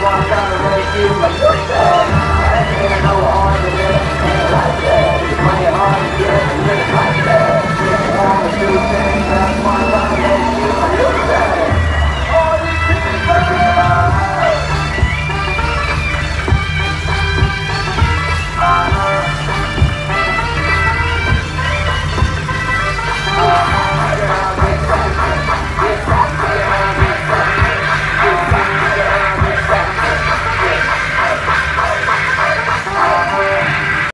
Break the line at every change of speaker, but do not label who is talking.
walk of the road to you, but you're